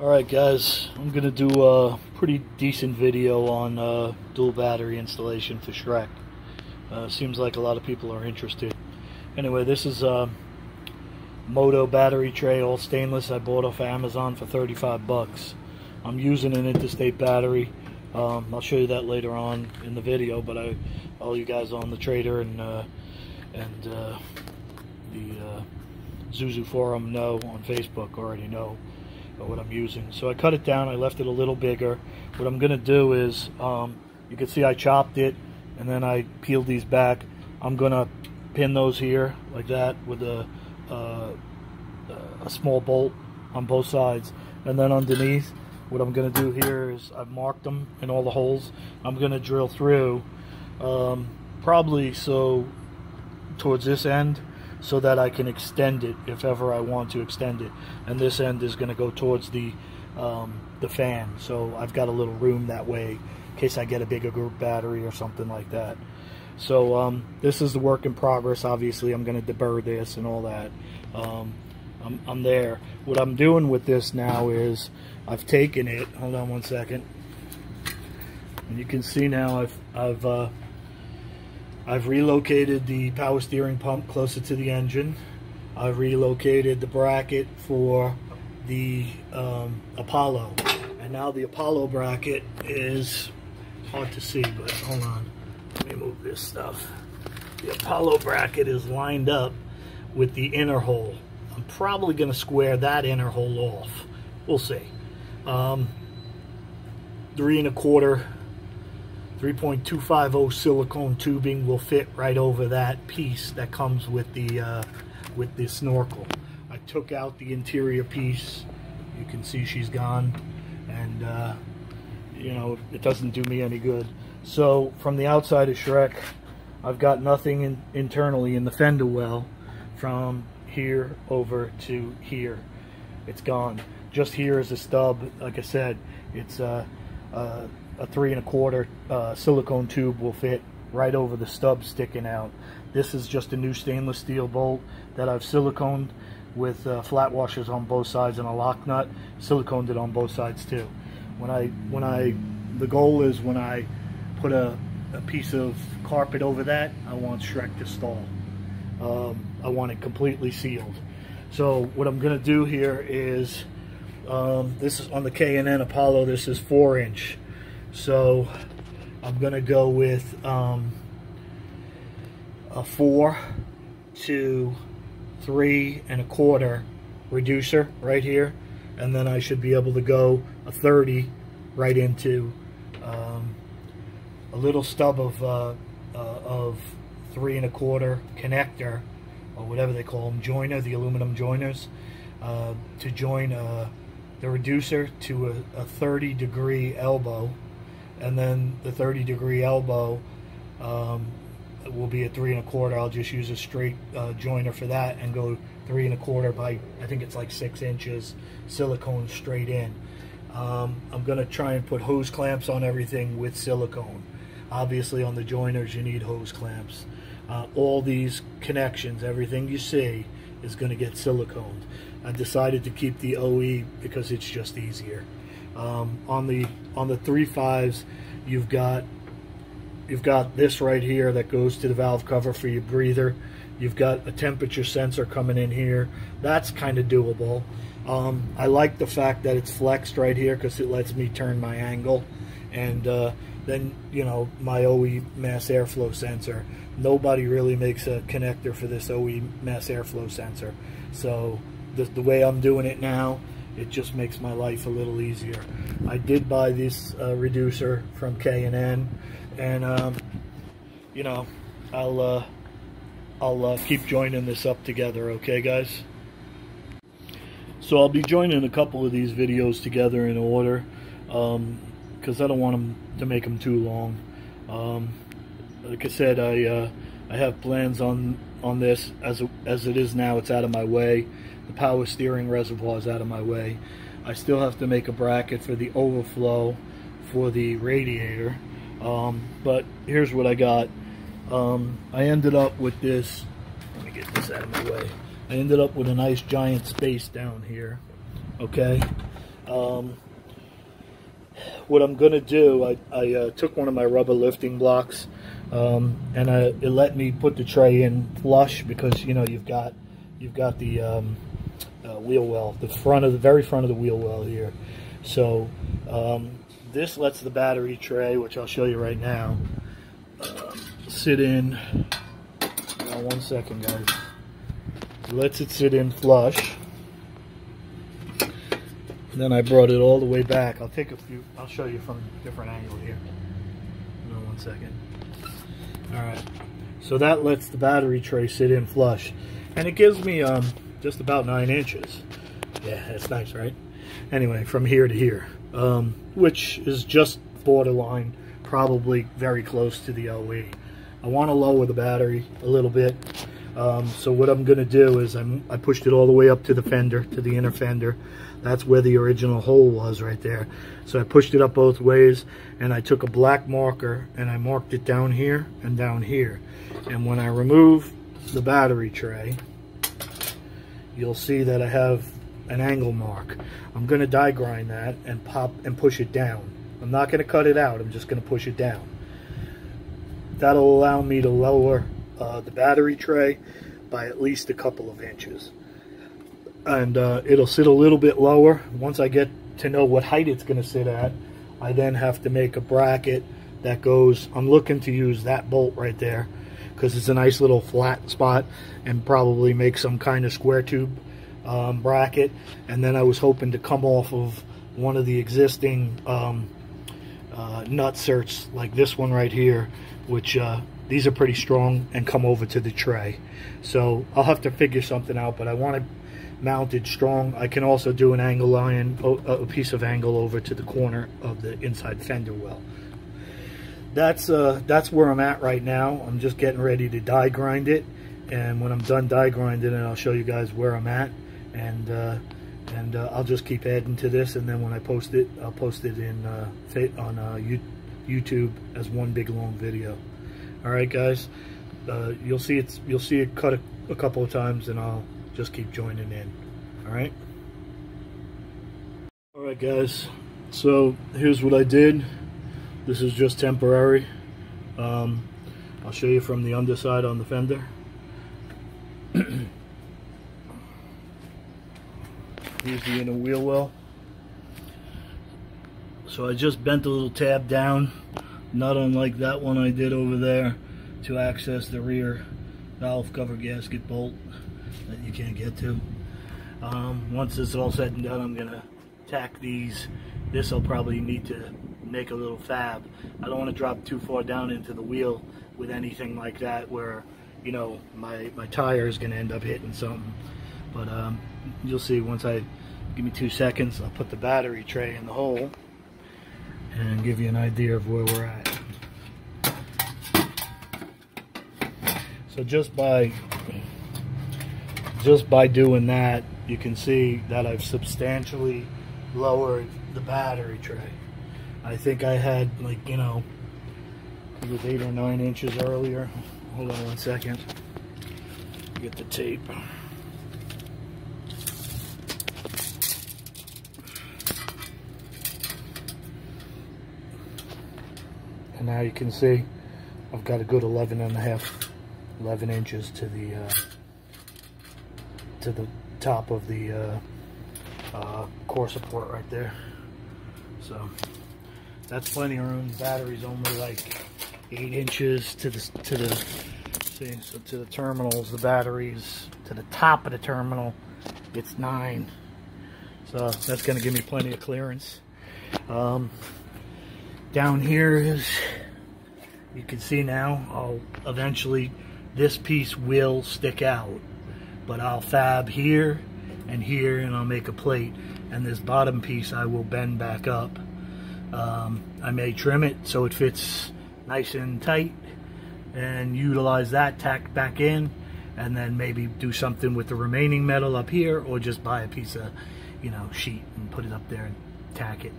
Alright guys, I'm going to do a pretty decent video on uh, dual battery installation for Shrek. Uh, seems like a lot of people are interested. Anyway, this is a Mota battery tray, all stainless. I bought off Amazon for 35 bucks. I'm using an interstate battery. Um, I'll show you that later on in the video, but I, all you guys on the trader and uh, and uh, the uh, Zuzu forum know on Facebook already know what I'm using. So I cut it down, I left it a little bigger. What I'm to do is, um, you can see I chopped it and then I peeled these back. I'm to pin those here like that with a, uh, a small bolt on both sides. And then underneath, what I'm to do here is I've marked them in all the holes. I'm to drill through um, probably so towards this end so that I can extend it if ever I want to extend it. And this end is going to go towards the um, the fan, so I've got a little room that way in case I get a bigger group battery or something like that. So um, this is the work in progress. Obviously, I'm going to deburr this and all that. Um, I'm, I'm there. What I'm doing with this now is I've taken it. Hold on one second. And you can see now I've I've uh, I've relocated the power steering pump closer to the engine. I've relocated the bracket for the um, Apollo. And now the Apollo bracket is hard to see, but hold on. Let me move this stuff. The Apollo bracket is lined up with the inner hole. I'm probably going to square that inner hole off. We'll see. Um, three and a quarter 3.250 silicone tubing will fit right over that piece that comes with the uh, with the snorkel. I took out the interior piece. You can see she's gone, and uh, you know it doesn't do me any good. So from the outside of Shrek, I've got nothing in, internally in the fender well from here over to here. It's gone. Just here is a stub. Like I said, it's uh, uh, a three and a quarter uh, silicone tube will fit right over the stub sticking out. This is just a new stainless steel bolt that I've siliconed with uh, flat washers on both sides and a lock nut. Siliconed it on both sides too. When I, when I, the goal is when I put a, a piece of carpet over that, I want Shrek to stall. Um, I want it completely sealed. So what I'm going to do here is, um, this is on the K&N Apollo, this is four inch. So I'm going to go with um, a 4 to 3 and a quarter reducer right here. And then I should be able to go a 30 right into um, a little stub of, uh, uh, of 3 and a quarter connector or whatever they call them, joiner, the aluminum joiners, uh, to join uh, the reducer to a, a 30 degree elbow and then the 30 degree elbow um, will be a three and a quarter. I'll just use a straight uh, joiner for that and go three and a quarter by I think it's like six inches silicone straight in. Um, I'm gonna try and put hose clamps on everything with silicone. Obviously on the joiners you need hose clamps. Uh, all these connections, everything you see is gonna get siliconed. I decided to keep the OE because it's just easier. Um, on the on the three fives, you've got you've got this right here that goes to the valve cover for your breather. You've got a temperature sensor coming in here. That's kind of doable. Um, I like the fact that it's flexed right here because it lets me turn my angle. And uh, then, you know, my OE mass airflow sensor. Nobody really makes a connector for this OE mass airflow sensor. So the, the way I'm doing it now, it just makes my life a little easier. I did buy this uh, reducer from K&N and um, you know I'll uh, I'll uh, keep joining this up together okay guys so I'll be joining a couple of these videos together in order because um, I don't want them to make them too long um, like I said I uh, I have plans on on this as as it is now it's out of my way the power steering reservoir is out of my way. I still have to make a bracket for the overflow for the radiator. Um, but here's what I got. Um, I ended up with this, let me get this out of my way. I ended up with a nice giant space down here, okay? Um, what I'm going to do, I, I uh, took one of my rubber lifting blocks um, and I, it let me put the tray in flush because, you know, you've got you've got the um, uh, wheel well, the front of the very front of the wheel well here. So um, this lets the battery tray, which I'll show you right now, uh, sit in. one second, guys. Lets it sit in flush. Then I brought it all the way back. I'll take a few. I'll show you from a different angle here. One second. All right. So that lets the battery tray sit in flush, and it gives me um, just about nine inches. Yeah, that's nice, right? Anyway, from here to here, um, which is just borderline, probably very close to the LE. I want to lower the battery a little bit. Um, so what I'm going to do is I'm, I pushed it all the way up to the fender, to the inner fender. That's where the original hole was right there. So I pushed it up both ways and I took a black marker and I marked it down here and down here. And when I remove the battery tray, you'll see that I have an angle mark. I'm going to die grind that and pop and push it down. I'm not going to cut it out. I'm just going to push it down. That'll allow me to lower uh, the battery tray by at least a couple of inches. And uh, it'll sit a little bit lower. Once I get to know what height it's going to sit at, I then have to make a bracket that goes, I'm looking to use that bolt right there because it's a nice little flat spot and probably make some kind of square tube um, bracket. And then I was hoping to come off of one of the existing um, uh, nutserts like this one right here, which uh, these are pretty strong and come over to the tray. So I'll have to figure something out, but I want it mounted strong. I can also do an angle iron, a piece of angle over to the corner of the inside fender well that's uh, that's where I'm at right now. I'm just getting ready to die grind it, and when I'm done die grinding it, I'll show you guys where I'm at, and uh, and uh, I'll just keep adding to this, and then when I post it, I'll post it in uh, on uh, YouTube as one big long video. All right, guys, uh, you'll see it's you'll see it cut a, a couple of times, and I'll just keep joining in. All right. All right, guys. So here's what I did. This is just temporary. Um, I'll show you from the underside on the fender. Here's the inner wheel well. So I just bent a little tab down, not unlike that one I did over there, to access the rear valve cover gasket bolt that you can't get to. Um, once this is all said and done, I'm going to tack these. This I'll probably need to make a little fab. I don't want to drop too far down into the wheel with anything like that where, you know, my, my tire is going to end up hitting something. But um, you'll see once I, give me two seconds, I'll put the battery tray in the hole and give you an idea of where we're at. So just by, just by doing that, you can see that I've substantially lowered the battery tray. I think I had like, you know, it was eight or nine inches earlier. Hold on one second. Get the tape. And now you can see I've got a good 11 and a half, 11 inches to the, uh, to the top of the uh, uh, core support right there. So that's plenty of room. The battery's only like eight inches to the to the see so to the terminals. The battery's to the top of the terminal. It's nine. So that's going to give me plenty of clearance. Um, down here is you can see now. I'll eventually this piece will stick out, but I'll fab here and here, and I'll make a plate. And this bottom piece I will bend back up um, I may trim it so it fits nice and tight and utilize that tack back in and then maybe do something with the remaining metal up here or just buy a piece of you know sheet and put it up there and tack it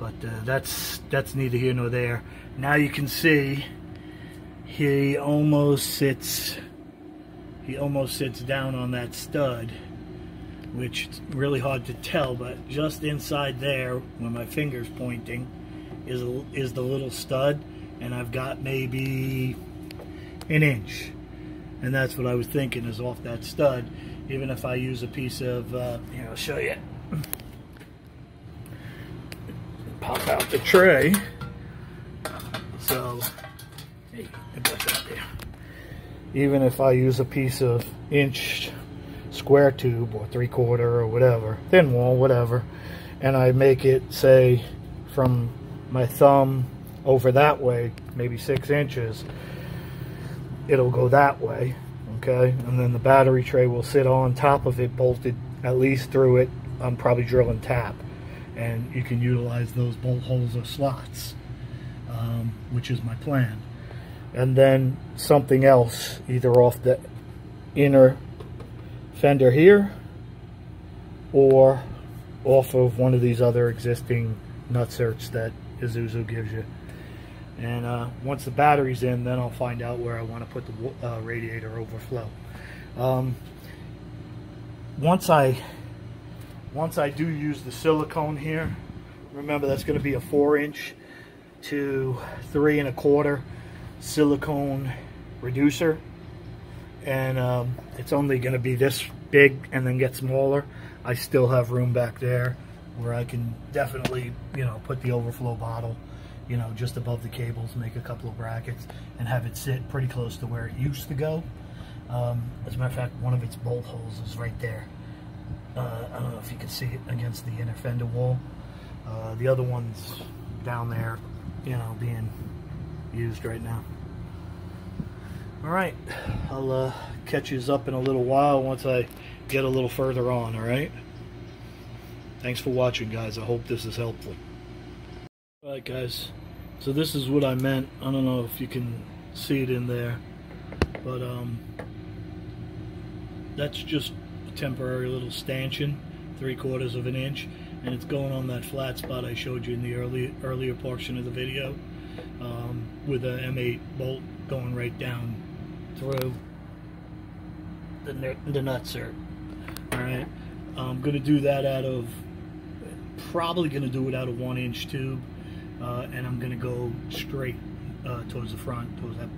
but uh, that's that's neither here nor there now you can see he almost sits he almost sits down on that stud which is really hard to tell, but just inside there, where my finger's pointing, is, is the little stud, and I've got maybe an inch. And that's what I was thinking is off that stud, even if I use a piece of, uh, here, I'll show you. The tray. So, hey. Even if I use a piece of inch square tube or three quarter or whatever, thin wall, whatever, and I make it, say, from my thumb over that way, maybe six inches, it'll go that way, okay? And then the battery tray will sit on top of it, bolted at least through it. I'm probably drilling tap. And you can utilize those bolt holes or slots, um, which is my plan. And then something else, either off the inner fender here or off of one of these other existing nutserts that Isuzu gives you. And uh, once the battery's in, then I'll find out where I want to put the uh, radiator overflow. Um, once I once I do use the silicone here, remember that's going to be a four inch to three and a quarter silicone reducer. And um, it's only going to be this big and then get smaller. I still have room back there where I can definitely, you know, put the overflow bottle, you know, just above the cables, make a couple of brackets, and have it sit pretty close to where it used to go. Um, as a matter of fact, one of its bolt holes is right there. Uh, I don't know if you can see it against the inner fender wall. Uh, the other one's down there, you know, being used right now. All right, I'll uh, catch you up in a little while once I get a little further on, all right? Thanks for watching, guys. I hope this is helpful. Alright, guys. So this is what I meant. I don't know if you can see it in there. But, um, that's just temporary little stanchion, three quarters of an inch. And it's going on that flat spot I showed you in the early, earlier portion of the video. Um, with a M8 bolt going right down through the, the nuts nutsert. Alright. I'm going to do that out of probably to do it out of one inch tube uh, and I'm to go straight uh, towards the front towards that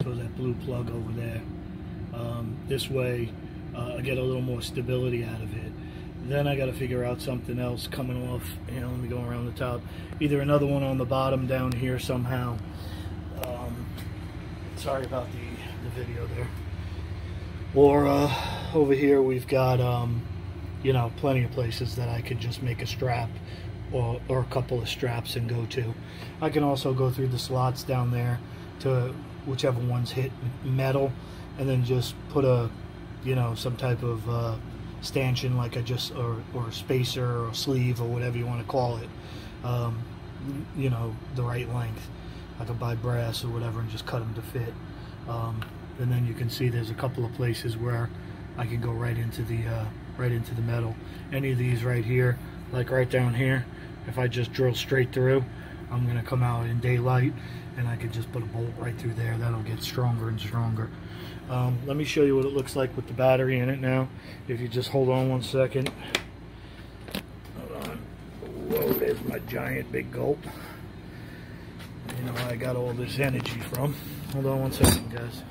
towards that blue plug over there um, this way uh, get a little more stability out of it. Then I got to figure out something else coming off you know let me go around the top. Either another one on the bottom down here somehow. Um, sorry about the, the video there. Or uh, over here we've got um, you know, plenty of places that I could just make a strap or, or a couple of straps and go to. I can also go through the slots down there to whichever ones hit metal and then just put a, you know, some type of uh, stanchion like I just, or, or spacer or sleeve or whatever you want to call it, um, you know, the right length. I could buy brass or whatever and just cut them to fit. Um, and then you can see there's a couple of places where I can go right into the uh, right into the metal. Any of these right here, like right down here, if I just drill straight through, I'm gonna come out in daylight and I could just put a bolt right through there. That'll get stronger and stronger. Um, let me show you what it looks like with the battery in it now. If you just hold on one second. Hold on. Whoa, there's my giant big gulp. You know I got all this energy from. Hold on one second, guys.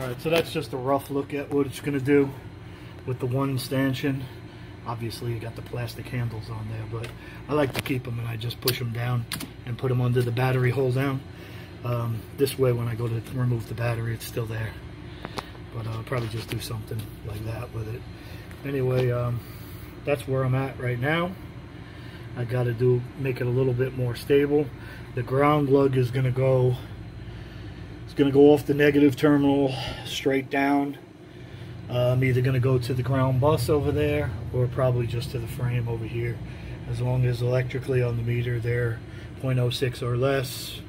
Alright, so that's just a rough look at what it's going to do with the one stanchion. Obviously, you got the plastic handles on there, but I like to keep them and I just push them down and put them under the battery hole down. Um, this way, when I go to remove the battery, it's still there. But I'll probably just do something like that with it. Anyway, um, that's where I'm at right now. I got to do make it a little bit more stable. The ground lug is going to go going to go off the negative terminal straight down. Uh, I'm either going to go to the ground bus over there or probably just to the frame over here. As long as electrically on the meter they're 0.06 or less,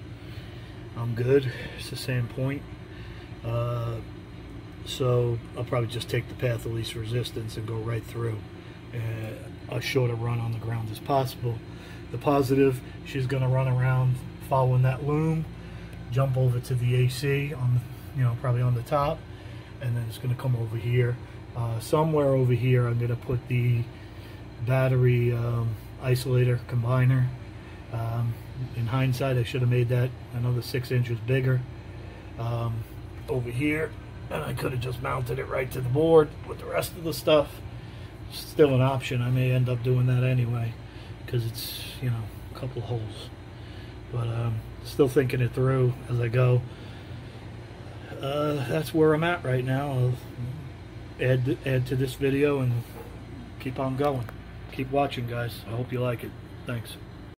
I'm good. It's the same point. Uh, so I'll probably just take the path of least resistance and go right through. Uh, a shorter run on the ground as possible. The positive, she's going to run around following that loom, jump over to the AC on, you know, probably on the top, and then it's going to come over here. Uh, somewhere over here, I'm going to put the battery um, isolator combiner. Um, in hindsight, I should have made that another six inches bigger um, over here. And I could have just mounted it right to the board with the rest of the stuff. Still an option. I may end up doing that anyway because it's, you know, a couple holes. But um, still thinking it through as I go. Uh, that's where I'm at right now. I'll add, add to this video and keep on going. Keep watching, guys. I hope you like it. Thanks.